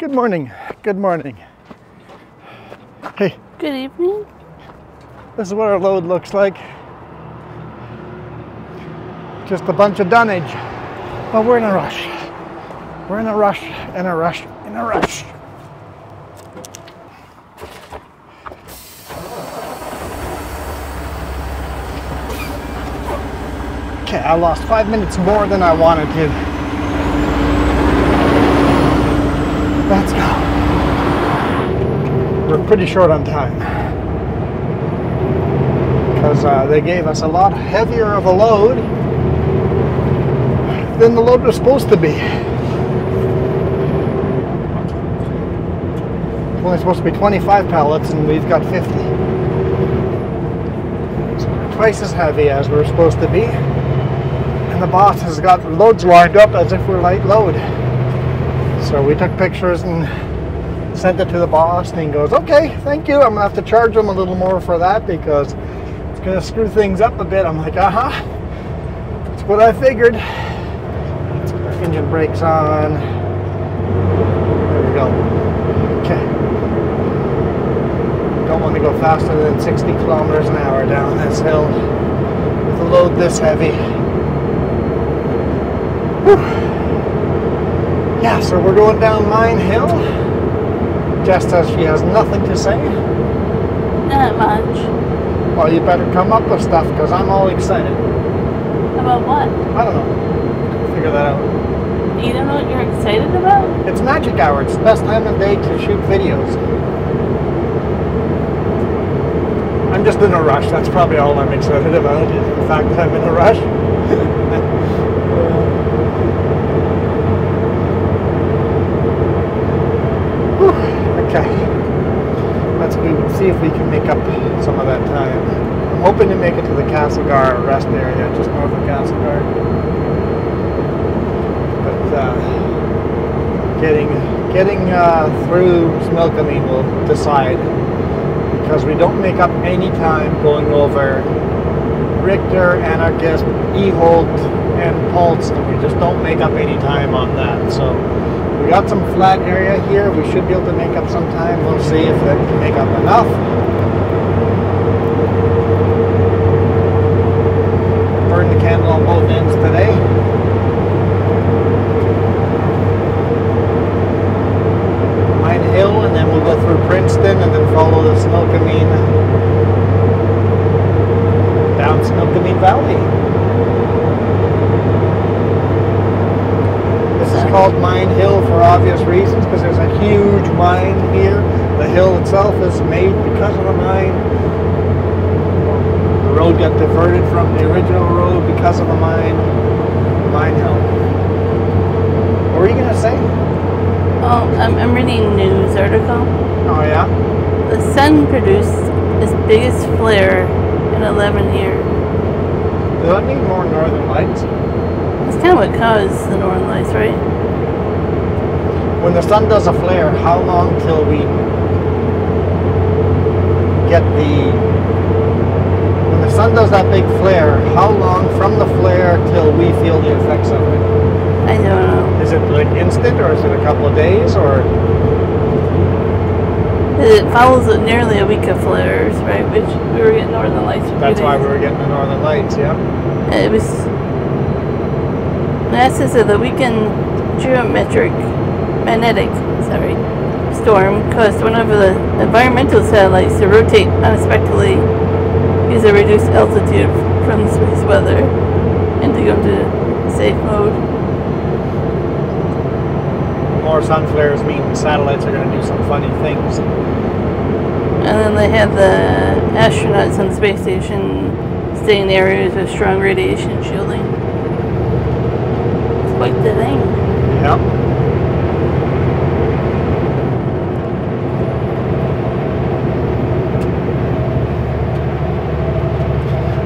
Good morning. Good morning. Hey, Good evening. this is what our load looks like. Just a bunch of dunnage. But we're in a rush. We're in a rush, in a rush, in a rush. Okay, I lost five minutes more than I wanted to. Let's go. We're pretty short on time. Because uh, they gave us a lot heavier of a load than the load was supposed to be. It's only supposed to be 25 pallets and we've got 50. So twice as heavy as we're supposed to be. And the boss has got loads lined up as if we're light load. So we took pictures and sent it to the boss and he goes, okay, thank you. I'm gonna have to charge him a little more for that because it's gonna screw things up a bit. I'm like, uh-huh. That's what I figured. Our engine brakes on. There we go. Okay. Don't want to go faster than 60 kilometers an hour down this hill with a load this heavy. Whew. Yeah, so we're going down Mine Hill. Jess says she has nothing to say. Not much. Well, you better come up with stuff because I'm all excited. About what? I don't know. Figure that out. You don't know what you're excited about? It's magic hour. It's the best time of day to shoot videos. I'm just in a rush. That's probably all I'm excited about. Is the fact that I'm in a rush. Whew. Okay. Let's see if we can make up some of that time. I'm hoping to make it to the Castlegar rest area, just north of Castlegar. But uh, getting getting uh, through Similkameen will decide because we don't make up any time going over Richter, Anarchist, Eholt, and Paulson. We just don't make up any time on that. So we got some flat area here. We should be able to make up some time. We'll see if that can make up enough. Burn the candle on both ends today. Mine Hill, and then we'll go through Princeton, and then follow the Similkameen down Similkameen Valley. This is called Mine Hill for obvious reasons because there's a huge mine here. The hill itself is made because of a mine. The road got diverted from the original road because of a mine. Mine Hill. What were you gonna say? Oh, I'm, I'm reading a news article. Oh yeah. The sun produced its biggest flare in 11 years. Do I need more northern lights? That's kind of what caused the northern lights, right? When the sun does a flare, how long till we get the when the sun does that big flare, how long from the flare till we feel the effects of it? I don't know. Is it like instant or is it a couple of days or It follows a- nearly a week of flares, right? Which we were getting northern lights. for a few that's why we were getting the northern lights, yeah? It was. That says that the weekend geometric magnetic sorry storm caused one of the environmental satellites to rotate unexpectedly because of reduced altitude from the space weather and to go into safe mode. More sun flares mean satellites are gonna do some funny things. And then they had the astronauts on the space station stay in areas with strong radiation shielding. It's quite the thing. Yeah.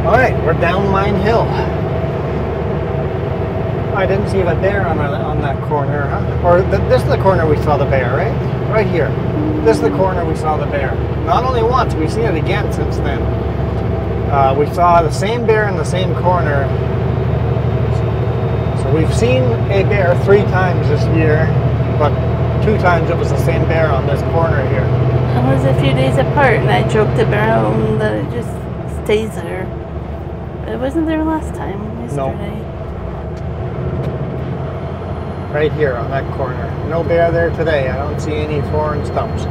All right, we're down Mine Hill. I didn't see a bear on, our, on that corner, huh? Or th- this is the corner we saw the bear, right? Right here. This is the corner we saw the bear. Not only once, we've seen it again since then. Uh, we saw the same bear in the same corner. So we've seen a bear three times this year, but two times it was the same bear on this corner here. It was a few days apart, and I joked around that it just stays there. It wasn't there last time, No. yesterday. Right here on that corner. No bear there today. I don't see any foreign stumps.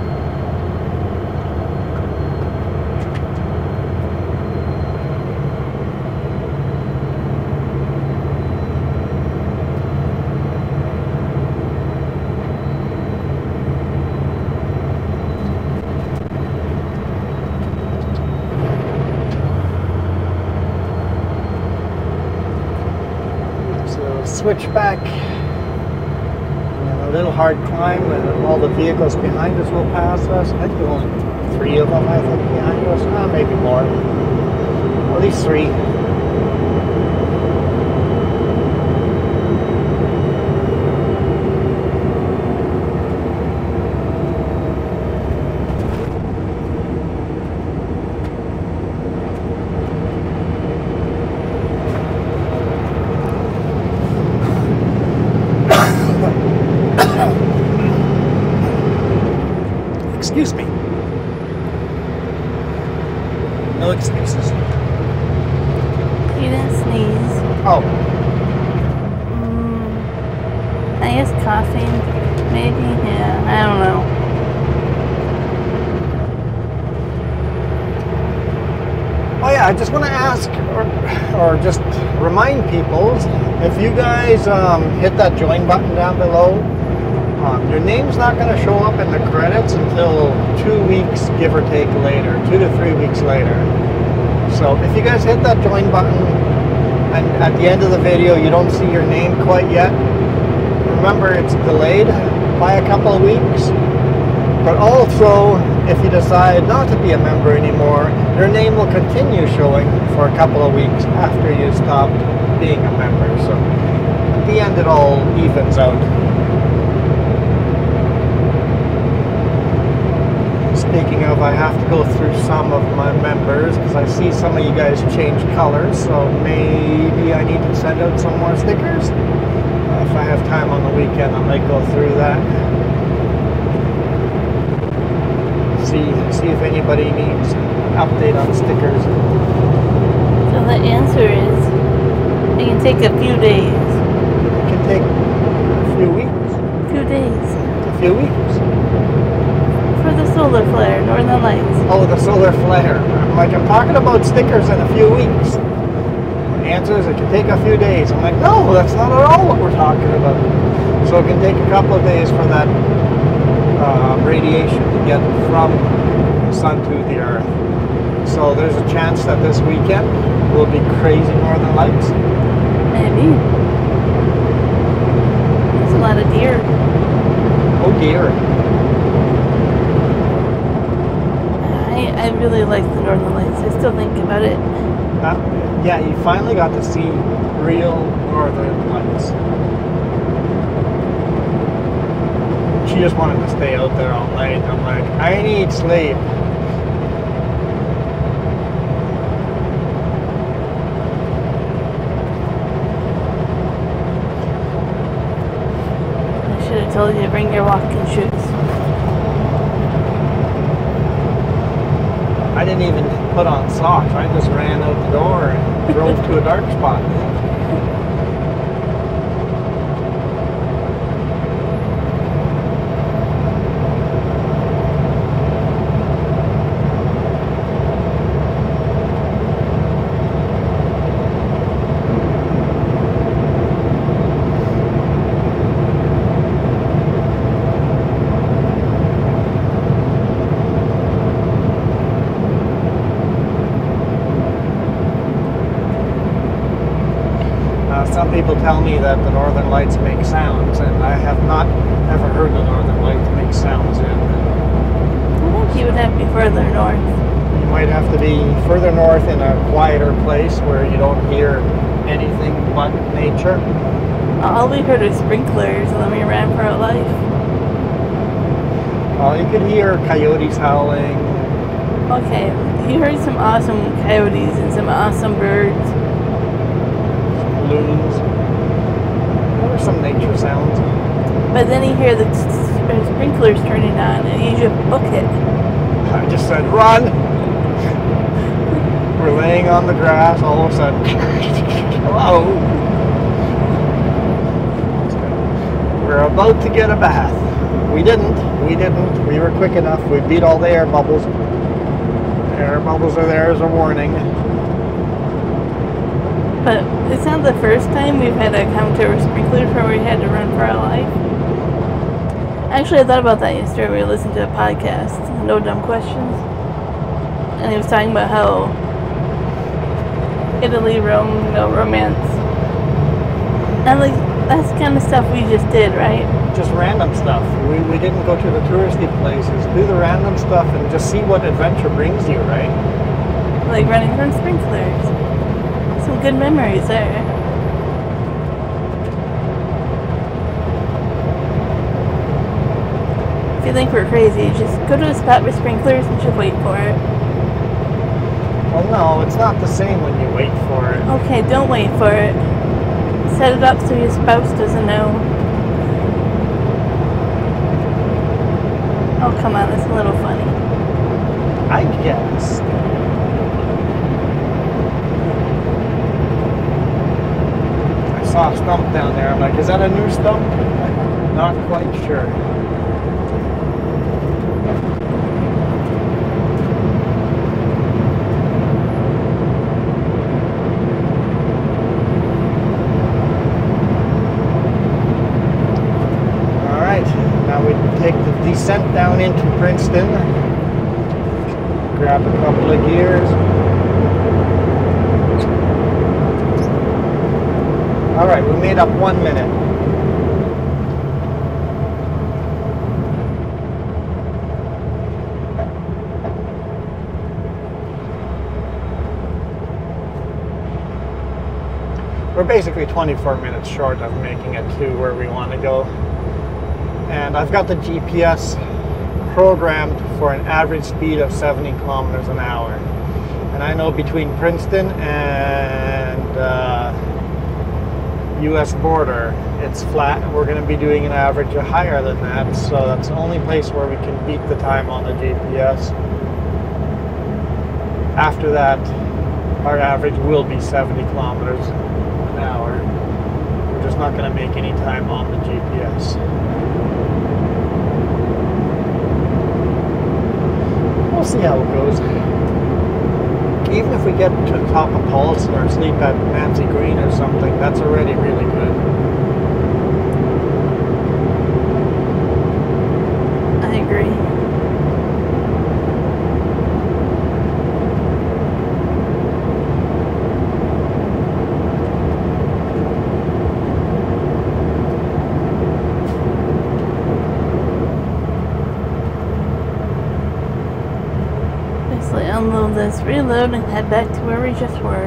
So switchback and a little hard climb and all the vehicles behind us will pass us. I think only three of them I think behind us. Ah, maybe more. At least three. Excuse me. No excuses. You didn't sneeze. Oh, Mm, I guess coughing. Maybe, yeah. I don't know. Oh yeah, I just want to ask, or, or just remind people, if um, hit that join button down below, um, your name's not going to show up in the credits until two weeks, give or take, later, two to three weeks later. So if you guys hit that join button, and at the end of the video you don't see your name quite yet, remember it's delayed by a couple of weeks. But also, if you decide not to be a member anymore, your name will continue showing for a couple of weeks after you stop being a member. So the end, it all evens out. Speaking of, I have to go through some of my members because I see some of you guys change colors, so maybe I need to send out some more stickers. Uh, if I have time on the weekend, I might go through that. see see if anybody needs an update on stickers. So the answer is, it can take a few days. Take a few weeks. A few days. A few weeks. For the solar flare, Northern Lights. Oh, the solar flare. I'm like, I'm talking about stickers in a few weeks. The answer is it can take a few days. I'm like, no, that's not at all what we're talking about. So it can take a couple of days for that uh, radiation to get from the sun to the earth. So there's a chance that this weekend will be crazy northern lights. Maybe. There's a lot of deer. Dear. I, I really like the Northern Lights. I still think about it. Uh, yeah, you finally got to see real northern lights. She just wanted to stay out there all night. I'm like, I need sleep. Told you to bring your walking shoes. I didn't even put on socks. I just ran out the door and drove to a dark spot. Uh, some people tell me that the northern lights make sounds, and I have not ever heard the northern lights make sounds yet. I think you would have to be further north. You might have to be further north in a quieter place where you don't hear anything but nature. All we heard was sprinklers and then we ran for our life. Well, you could hear coyotes howling. Okay, you heard some awesome coyotes and some awesome birds. loons. Some nature sounds? But then you hear the sprinklers turning on, and you just book it. I just said, run! We're laying on the grass, all of a sudden, hello! We're about to get a bath. We didn't, we didn't, we were quick enough, we beat all the air bubbles. Air bubbles are there as a warning. But it's not the first time we've had a counter sprinklers where we had to run for our life. Actually, I thought about that yesterday. We listening to a podcast, No Dumb Questions, and he was talking about how Italy, Rome, no romance, and like that's the kind of stuff we just did, right? Just random stuff. We, we didn't go to the touristy places. Do the random stuff and just see what adventure brings you, right? Like running from sprinklers. Some good memories there. If you think we're crazy, just go to a spot with sprinklers and just wait for it. Well, no, it's not the same when you wait for it. Okay, don't wait for it. Set it up so your spouse doesn't know. Oh, come on, that's a little funny. I guess. Saw a stump down there. I'm like, is that a new stump? Not quite sure. All right, now we take the descent down into Princeton. Grab a couple of gears. All right, we made up one minute. We're basically 24 minutes short of making it to where we want to go. And I've got the GPS programmed for an average speed of 70 kilometers an hour. And I know between Princeton and uh, US border, it's flat. and We're going to be doing an average higher than that. So that's the only place where we can beat the time on the GPS. After that, our average will be 70 kilometers an hour. We're just not going to make any time on the GPS. We'll see how it goes. Even if we get to the top of Paulson or sleep at Nancy Greene or something, that's already really good. I agree. Basically, this, reload, and head back to where we just were.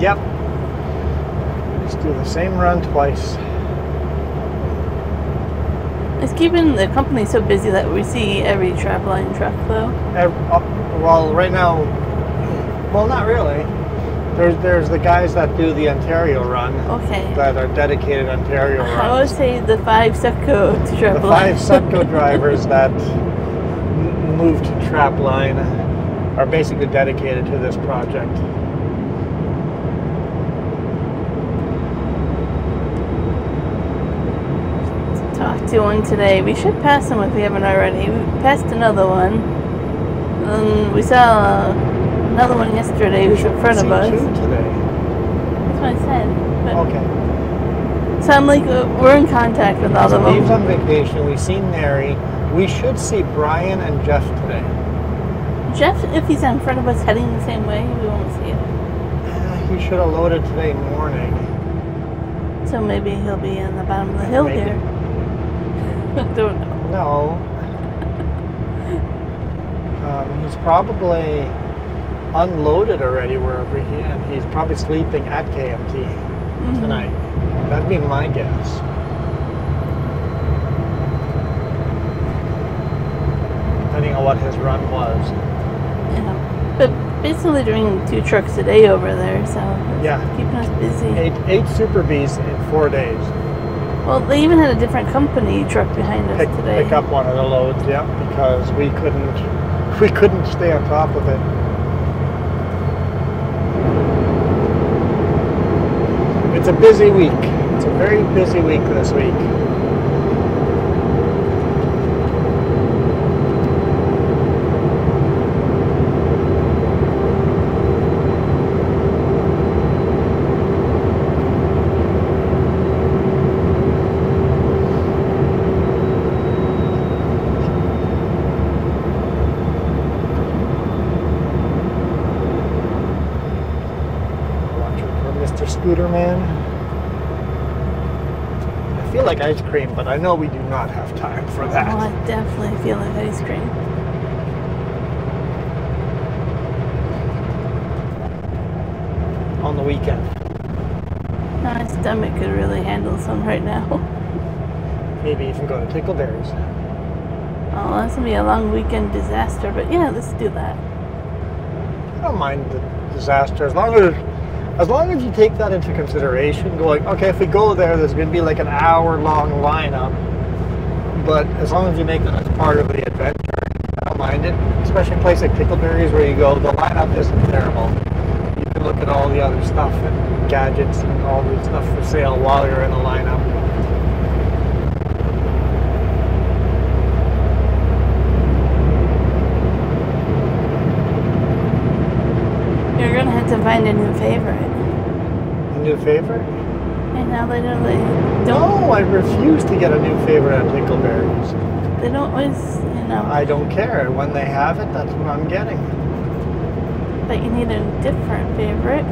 Yep. Just do the same run twice. It's keeping the company so busy that we see every trap line truck, though. Ev- up, well, right now, well, not really. There's there's the guys that do the Ontario run Okay. that are dedicated Ontario I would say the five trap The five Sutco drivers that m- moved to Trapline are basically dedicated to this project. Talked to one today. We should pass them if we haven't already. We passed another one. Um, we saw another one yesterday who's in front of us. two today. That's what I said. Okay. So I'm like, uh, we're in contact with all So of Dave's them. on vacation. We've seen Mary. We should see Brian and Jeff today. Jeff, if he's in front of us heading the same way, we won't see him. Uh, He should have loaded today morning. So maybe he'll be in the bottom of the hill Maybe. here. I don't know. No. Um, he's probably unloaded already wherever he and he's probably sleeping at KMT Mhm. tonight. That'd be my guess. Depending on what his run was. Yeah. But basically doing two trucks a day over there, so Yeah. keeping us busy. Eight eight Super Bs in four days. Well, they even had a different company truck behind us pick, today. pick up one of the loads, yeah, because we couldn't we couldn't stay on top of it. It's a busy week. It's a very busy week this week. Watching for Mr. Scooter Man. I feel like ice cream, but I know we do not have time for Oh, that. I definitely feel like ice cream. On the weekend. My stomach could really handle some right now. Maybe even go to Tickleberries. Oh, that's gonna be a long weekend disaster, but yeah, let's do that. I don't mind the disaster as long as as long as you take that into consideration. Going, okay, if we go there, there's going to be like an hour long lineup. But as long as you make that part of the adventure, I don't mind it. Especially in places like Tickleberries where you go, the lineup isn't terrible. You can look at all the other stuff and gadgets and all the stuff for sale while you're in the lineup. You're gonna have to find a new favorite. A new favorite? And now they don't No, I refuse to get a new favorite at Tickleberries. they don't always you know I don't care. When they have it, that's what I'm getting. but you need a different favorite.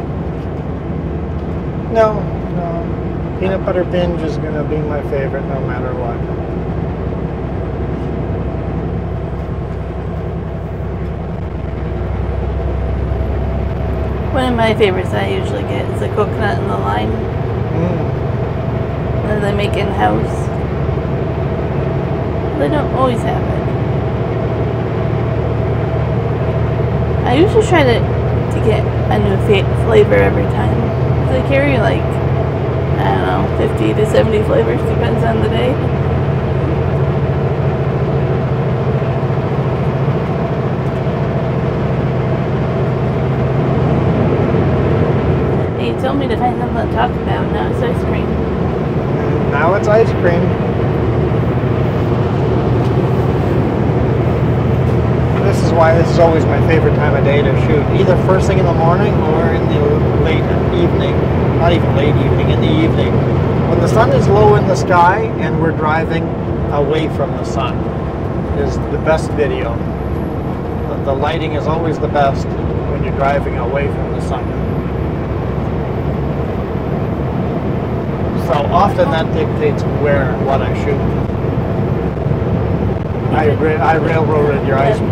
No, no. Peanut butter binge is gonna be my favorite no matter what. One of my favorites I usually get is the coconut and the lime Mm. that they make in house. They don't always have it. I usually try to to get a new flavor every time. They carry like I don't know, 50 to 70 flavors, depends on the day. Hey, you me to talk about. Now it's ice cream. Now it's ice cream. This is why this is always my favorite time of day to shoot. Either first thing in the morning or in the late evening. Not even late evening, in the evening. When the sun is low in the sky and we're driving away from the sun is the best video. The lighting is always the best when you're driving away from the sun. So often that dictates where and what I shoot. I, ra- I railroaded your ice cream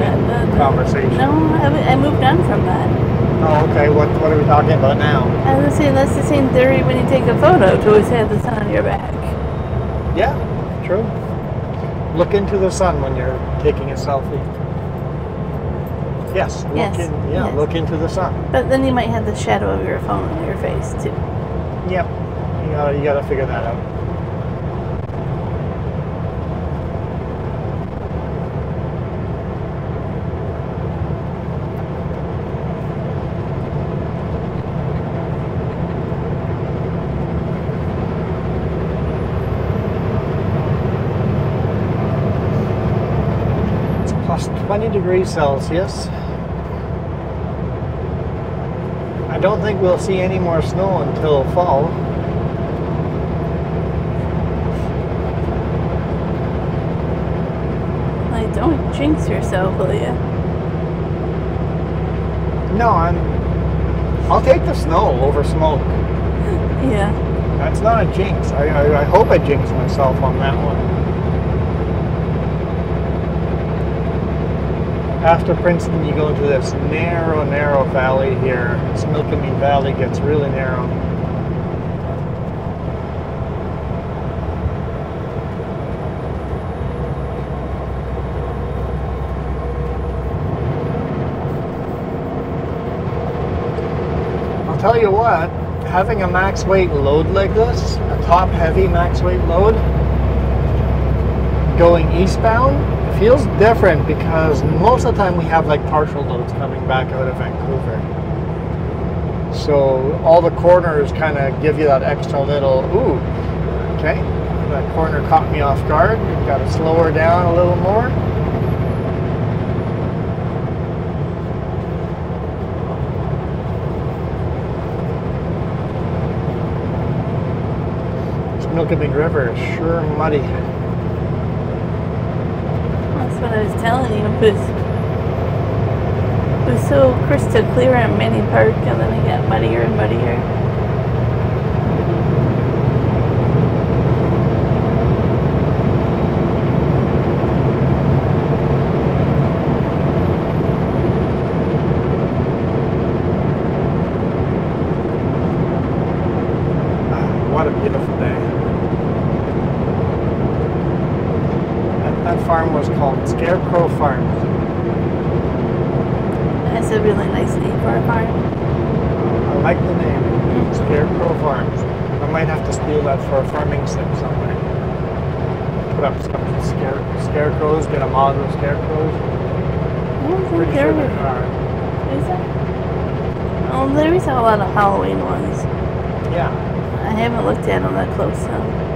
conversation. No, I, I moved on from that. Oh, okay. What, what are we talking about now? I was saying that's the same theory when you take a photo to always have the sun on your back. Yeah, true. Look into the sun when you're taking a selfie. Yes. Look Yes, In, yeah. yes. Look into the sun. But then you might have the shadow of your phone on your face too. Yep. You gotta, figure that out. It's plus 20 degrees Celsius. I don't think we'll see any more snow until fall. Like, don't jinx yourself, will you? No, I'm. I'll take the snow over smoke. Yeah. That's not a jinx. I, I, I hope I jinx myself on that one. After Princeton, you go into this narrow, narrow valley here. Similkameen Valley gets really narrow. Tell you what, having a max weight load like this, a top heavy max weight load, going eastbound, feels different because most of the time we have like partial loads coming back out of Vancouver. So all the corners kind of give you that extra little, ooh, okay, that corner caught me off guard. Got to slow her down a little more. Milkabig River is sure muddy. That's what I was telling you. It was, it was so crystal clear in Manning Park, and then it got muddier and muddier. Ah, What a beautiful day. That, that farm was called Scarecrow Farm. That's a really nice name for a farm. I like the name, Scarecrow Farms. I might have to steal that for a farming sim somewhere. Put up some scare, scarecrows, get a model of scarecrows. Think Pretty sure there are. Is there? Oh, there is a lot of Halloween ones. Yeah. I haven't looked at them that close though.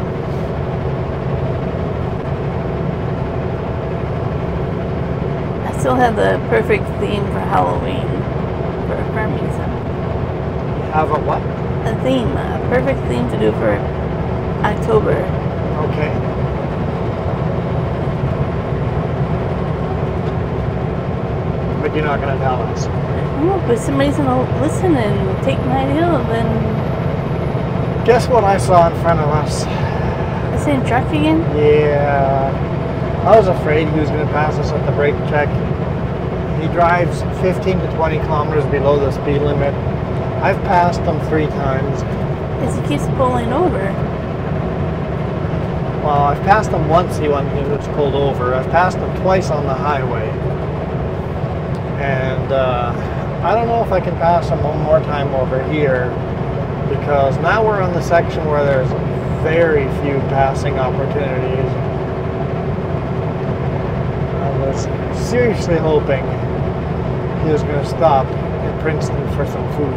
Still have the perfect theme for Halloween for a. Have a what? A theme, a perfect theme to do for October. Okay. But you're not going to tell us. Oh, but somebody's gonna listen and take my idea, then Guess what I saw in front of us? the same truck again. Yeah. I was afraid he was going to pass us at the brake check. Drives 15 to 20 kilometers below the speed limit. I've passed him three times. As he keeps pulling over. Well, I've passed him once he when he was pulled over. I've passed him twice on the highway. And uh, I don't know if I can pass him one more time over here because now we're on the section where there's very few passing opportunities. I was seriously hoping he was going to stop in Princeton for some food.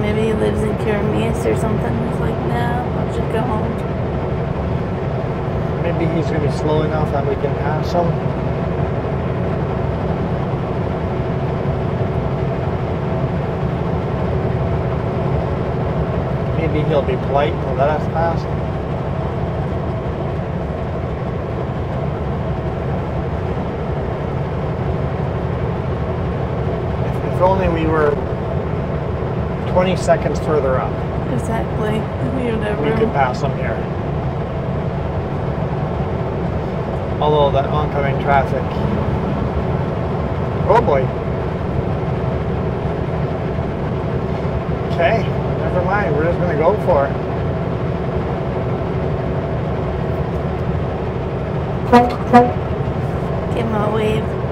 Maybe he lives in Keremeos or something. He's like, no, I'll just go home. Maybe he's going to be slow enough that we can pass him. Maybe he'll be polite and let us pass. Only we were 20 seconds further up, Exactly. You never. we could pass him here. Although that oncoming traffic. Oh boy. Okay, never mind. We're just gonna go for it. Give him a wave.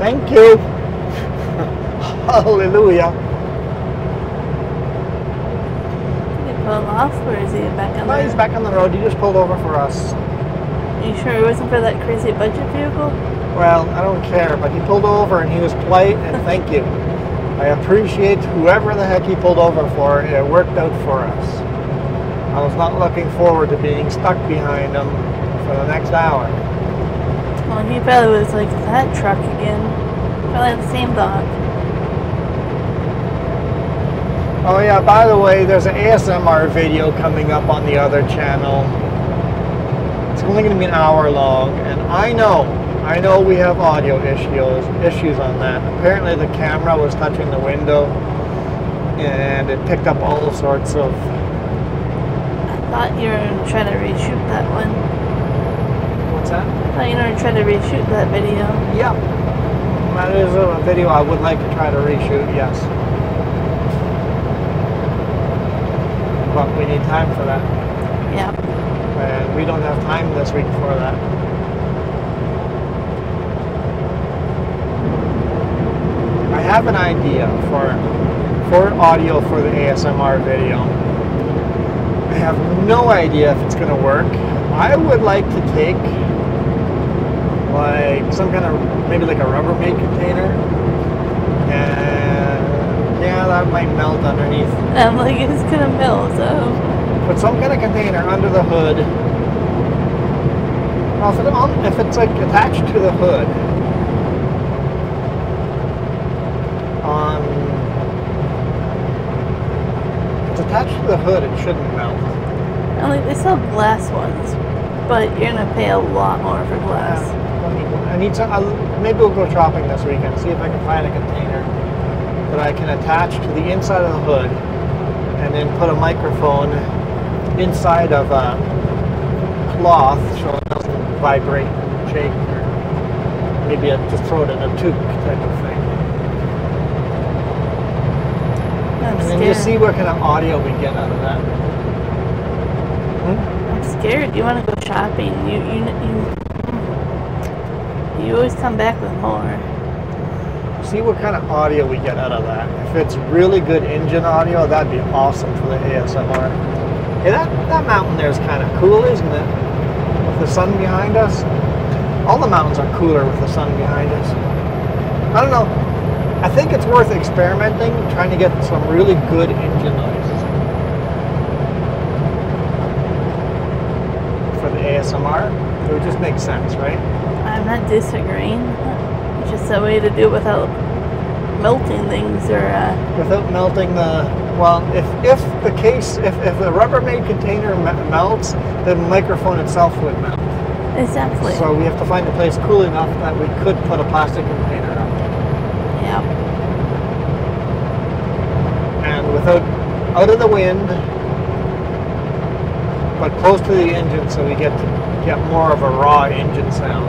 Thank you. Hallelujah. Did he pull off, or is he back on No, the he's back on the road. He just pulled over for us. You sure it wasn't for that crazy budget vehicle? Well, I don't care, but he pulled over and he was polite and thank you. I appreciate whoever the heck he pulled over for. It worked out for us. I was not looking forward to being stuck behind him for the next hour. Well, he probably was like, that truck again. Probably the same dog. Oh yeah, by the way, there's an ASMR video coming up on the other channel. It's only going to be an hour long, and I know, I know we have audio issues issues on that. Apparently, the camera was touching the window, and it picked up all sorts of. I thought you were gonna to reshoot that one. What's that? I thought you were gonna try to reshoot that video. Yeah, that is a video I would like to try to reshoot. Yes, but we need time for that. Yeah. and we don't have time this week for that. I have an idea for for audio for the ASMR video. I have no idea if it's going to work. I would like to take like some kind of maybe like a Rubbermaid container. And yeah that might melt underneath. I'm like, it's gonna melt, so. put some kind of container under the hood. Well, if, it, on- if it's like attached to the hood. On if it's attached to the hood it shouldn't melt. And like, they sell glass ones, but you're gonna pay a lot more for glass. Yeah, I need some. I'll, maybe we'll go shopping this weekend. See if I can find a container that I can attach to the inside of the hood, and then put a microphone inside of a cloth so it doesn't vibrate and shake. Or maybe I just throw it in a tube type of thing, I'm and then just see what kind of audio we get out of that. Hmm? I'm scared. You want to go shopping? You you you. You always come back with more. see what kind of audio we get out of that. If it's really good engine audio, that'd be awesome for the ASMR. Hey, that, that mountain there is kind of cool, isn't it? With the sun behind us. All the mountains are cooler with the sun behind us. I don't know. I think it's worth experimenting, trying to get some really good engine noises for the ASMR. It would just make sense, right? I'm not disagreeing. It's just a way to do it without melting things or. Uh, without melting the well if if the case if, if the rubbermaid container me- melts then the microphone itself would melt exactly. so we have to find a place cool enough that we could put a plastic container up yeah. and without out of the wind but close to the engine so we get to get more of a raw engine sound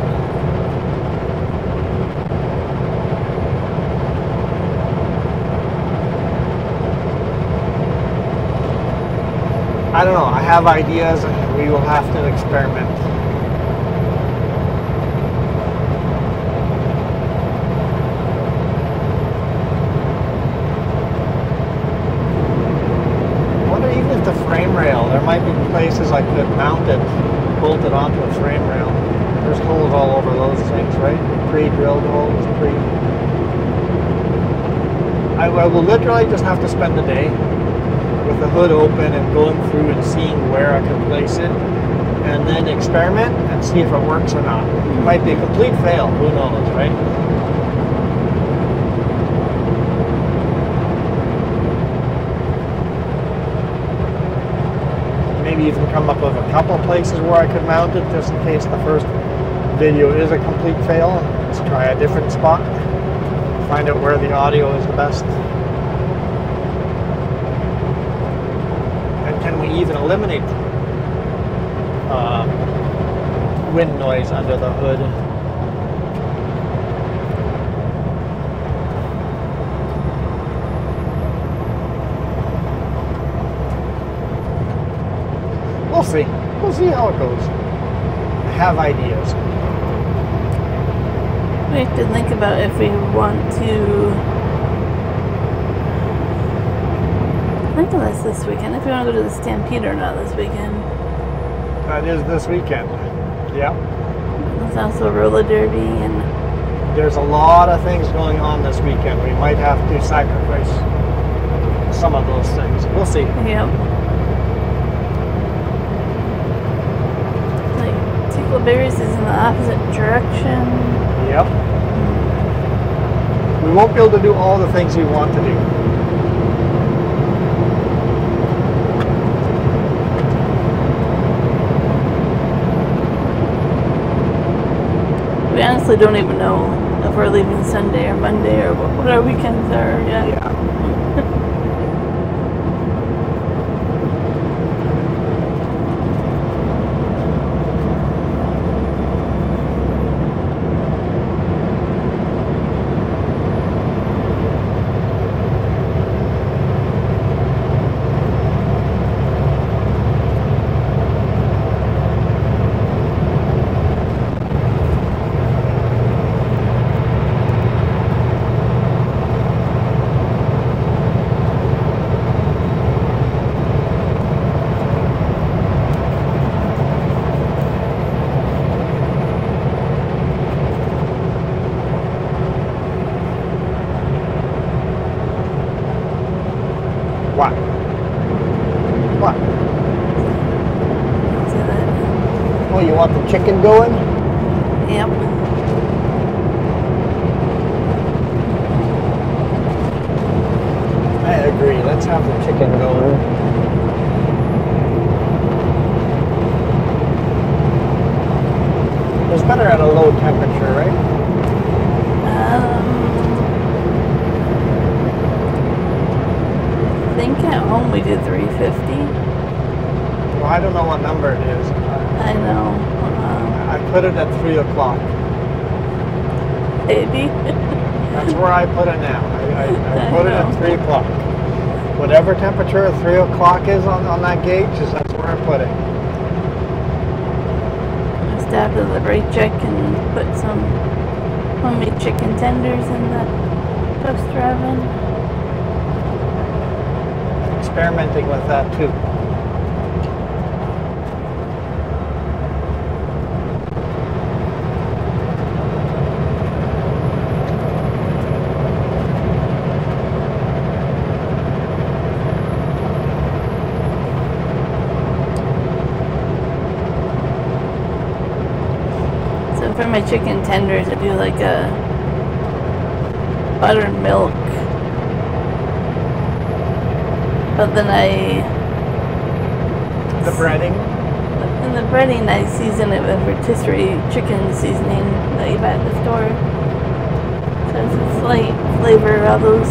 I don't know. I have ideas and we will have to experiment. I wonder even if the frame rail, there might be places I could it onto a frame rail. There's holes all over those things, right? Pre-drilled holes, pre. I, I will literally just have to spend the day with the hood open and going through and seeing where I can place it, and then experiment and see if it works or not. It might be a complete fail. Who knows, right? Maybe even come up with a couple places where I could mount it, just in case the first video is a complete fail. Let's try a different spot. Find out where the audio is the best. And can we even eliminate uh, wind noise under the hood? We'll see. We'll see how it goes. I have ideas. We have to think about if we want to. Think of this this weekend. If we want to go to the Stampede or not this weekend. That is this weekend. Yep. There's also roller derby and There's a lot of things going on this weekend. We might have to sacrifice some of those things. We'll see. yep. Tickleberries is in the opposite direction. Yep. We won't be able to do all the things we want to do. We honestly don't even know if we're leaving Sunday or Monday or what, what our weekends are yet. Yeah. Chicken going? yep. I agree. Let's have the chicken going. It's better at a low temperature, right? Um, I think at home we did 350. Well, I don't know what number it is. I know. Um, I put it at 3 o'clock. maybe. I put it now. I, I, I put it at 3 o'clock. Whatever temperature 3 o'clock is on, on that gauge, is that's where I put it. Just after the brake check and put some homemade chicken tenders in the toaster oven. Experimenting with that too. So for tenders, I do like a buttermilk. But then I, The breading, in the breading, I season it with rotisserie chicken seasoning that you buy at the store. So it's a slight flavor of those.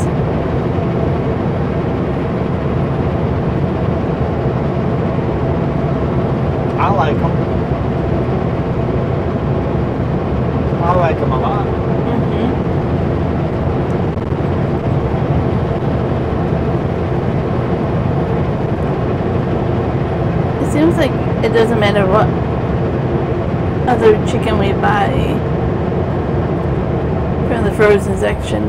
I like them. I like them a lot. hmm It seems like it doesn't matter what other chicken we buy from the frozen section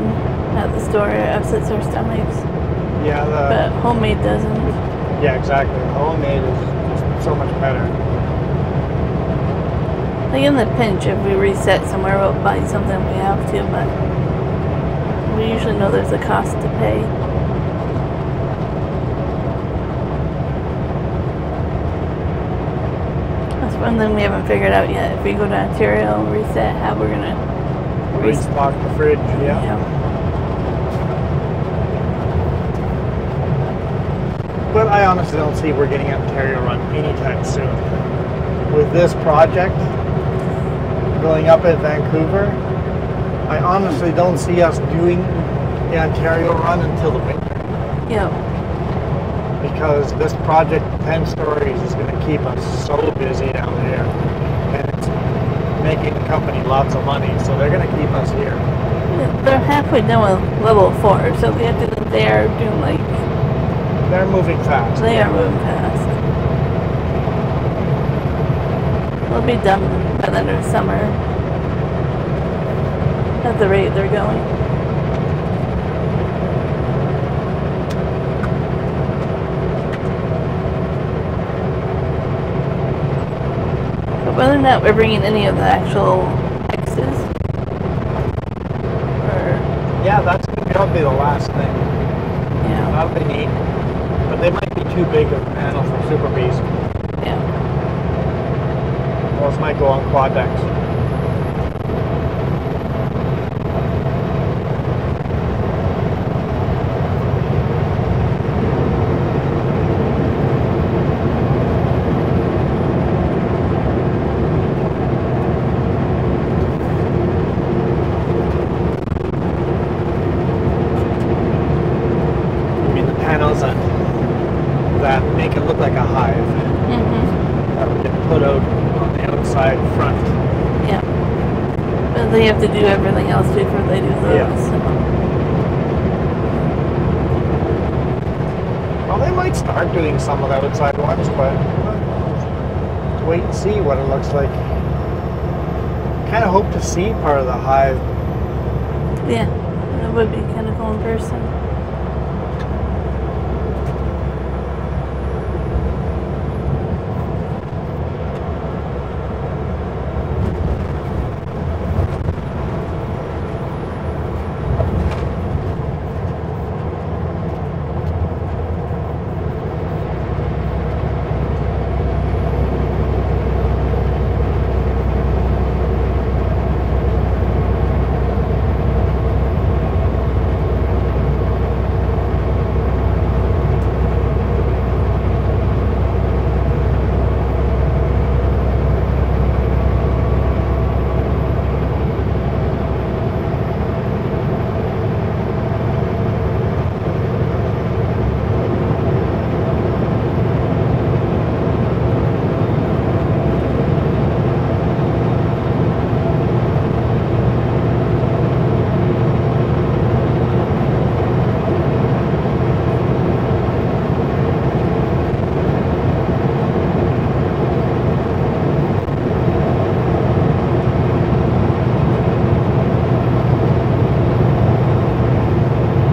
at the store, it upsets our stomachs. Yeah, the, But homemade doesn't. yeah, exactly. The homemade is just so much better. Like in the pinch, if we reset somewhere, we'll buy something we have to, but we usually know there's a cost to pay. One thing we haven't figured out yet. If we go to Ontario and reset, how we're gonna reset. Restock the fridge, yeah. Yeah. But I honestly don't see we're getting Ontario run anytime soon. With this project going up at Vancouver, I honestly don't see us doing the Ontario run until the winter Yeah. because this project, 10 stories, is going to keep us so busy down there. And it's making the company lots of money, so they're going to keep us here. They're halfway done with level four, so we have to. they are doing like They're moving fast. they are moving fast. They'll be done by the end of summer. At the rate they're going. Whether or not we're bringing any of the actual X's, or Yeah, that's going to be the last thing. yeah, That'll be neat. But they might be too big of a panel for Super Bs. yeah. Those might go on quad decks. I mean the panels that that make it look like a hive Mm-hmm. that would get put out on the outside front. Yeah. But they have to do everything else before they do those. Yeah. so. Well, they might start doing some of the outside ones, but wait and see what it looks like. Kind of hope to see part of the hive. Yeah. That would be kind of cool in person.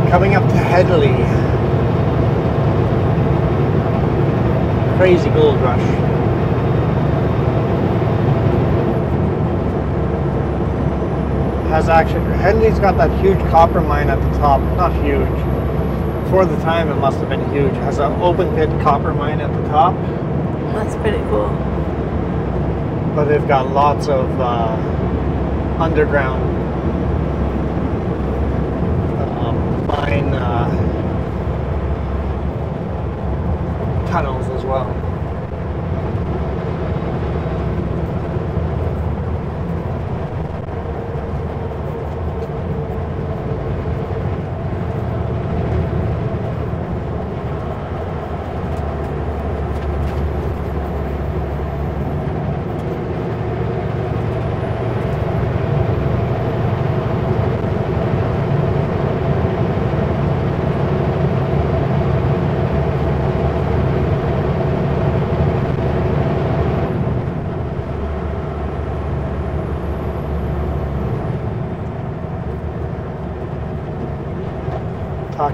Coming up to Hedley. Crazy gold rush. Has actually Hedley's got that huge copper mine at the top. Not huge. For the time, it must have been huge. Has an open pit copper mine at the top, That's pretty cool. but they've got lots of uh, underground um, mine uh, tunnels as well.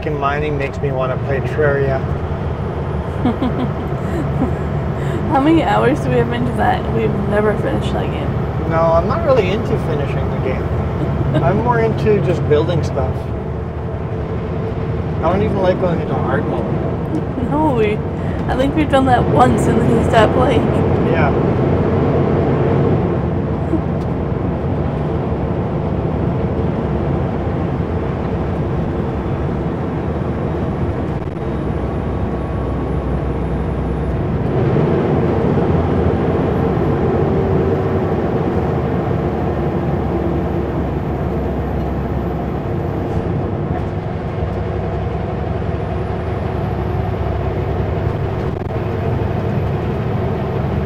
Talking mining makes me want to play Terraria. How many hours do we have into that? We've never finished that game. No, I'm not really into finishing the game. I'm more into just building stuff. I don't even like going into hard mode. No, we. I think we've done that once and then he stopped playing. Yeah.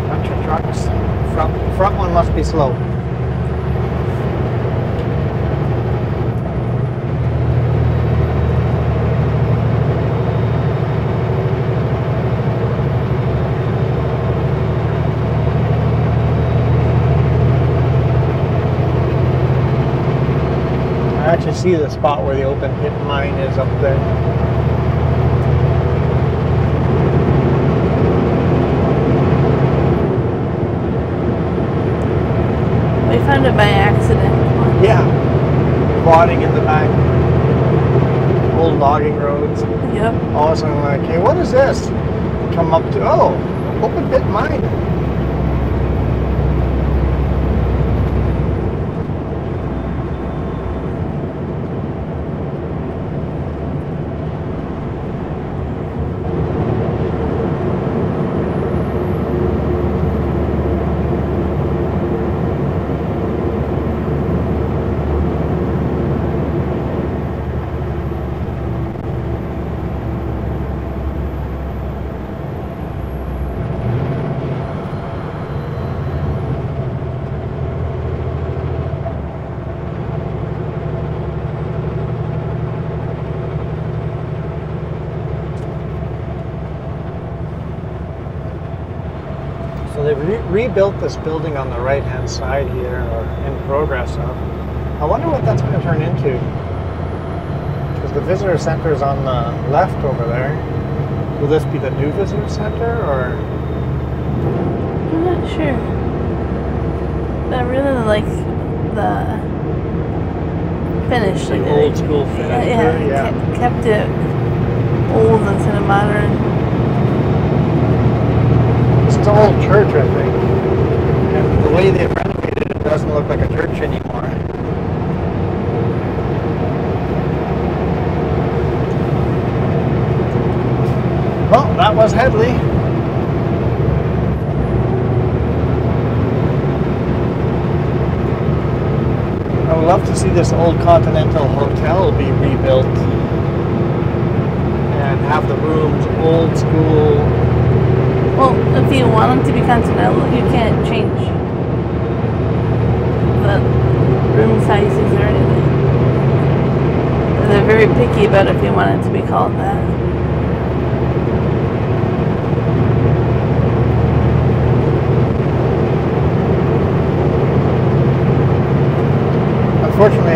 Bunch of trucks. Front, front one must be slow. I actually see the spot where the open pit mine is up there. We found it by accident. Yeah. Quadding in the back. Old logging roads. Yep. All of a sudden, like, hey, what is this? Come up to, oh, open pit mine. So they've re- rebuilt this building on the right hand side here, or in progress of. I wonder what that's going to turn into. Because the visitor center is on the left over there. Will this be the new visitor center, or I'm not sure. I really like the finish. The like, old like- school finish Yeah, there, yeah, yeah. ke- kept it old instead of modern. this is an old church, I think. And the way they've renovated it doesn't look like a church anymore. Well, that was Hedley. I would love to see this old Continental Hotel be rebuilt and have the rooms old school. Well, if you want them to be continental, you can't change the room sizes or anything. They're very picky about if you want it to be called that.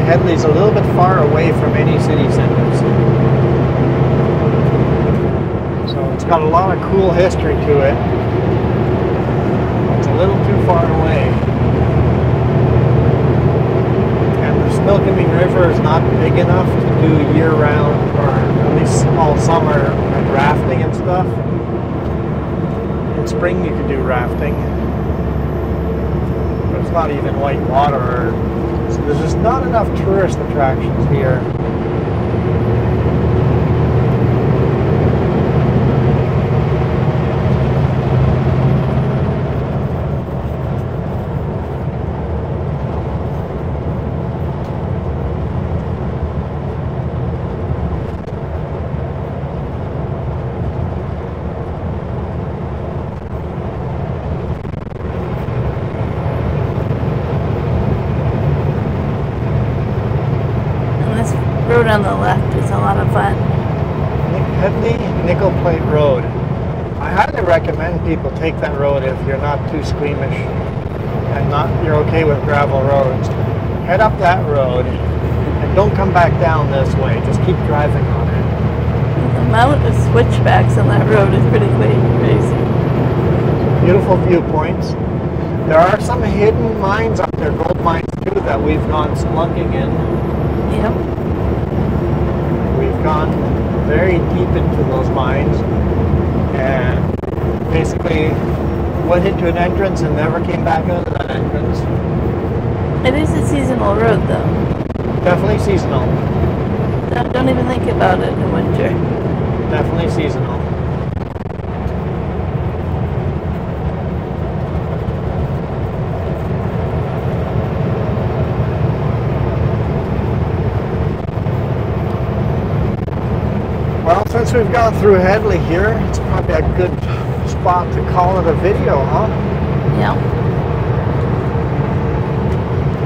Hedley's a little bit far away from any city centers. So it's got a lot of cool history to it. It's a little too far away. And the Similkameen River is not big enough to do year-round or at least all summer like rafting and stuff. In spring you could do rafting. But it's not even white water there's just not enough tourist attractions here. And this road on the left is a lot of fun. Hedley Nickel Plate Road. I highly recommend people take that road if you're not too squeamish and not you're okay with gravel roads. Head up that road and don't come back down this way. Just keep driving on it. The amount of switchbacks on that road is pretty crazy. Beautiful viewpoints. There are some hidden mines up there, gold mines too, that we've gone splunking in. Yep. We've gone very deep into those mines and basically went into an entrance and never came back out of that entrance. It is a seasonal road though. Definitely seasonal. Don't, don't even think about it in winter. Definitely seasonal. Well, since we've gone through Hedley here, it's probably a good spot to call it a video, huh? Yeah.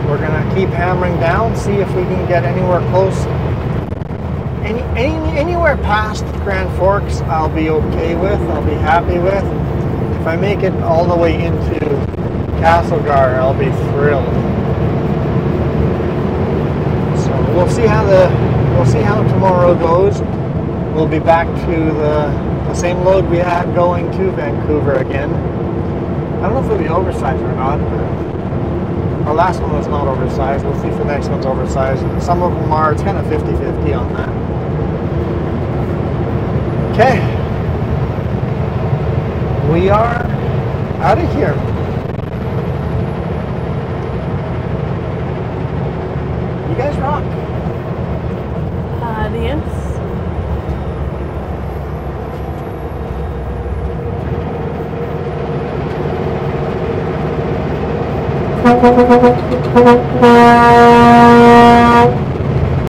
We're gonna keep hammering down, see if we can get anywhere close. Any, any anywhere past Grand Forks, I'll be okay with. I'll be happy with. If I make it all the way into Castlegar, I'll be thrilled. So we'll see how the we'll see how tomorrow goes. We'll be back to the, the same load we had going to Vancouver again. I don't know if it'll be oversized or not. But our last one was not oversized. We'll see if the next one's oversized. Some of them are. It's kind of 50-50 on that. Okay. We are out of here. 고맙습니다.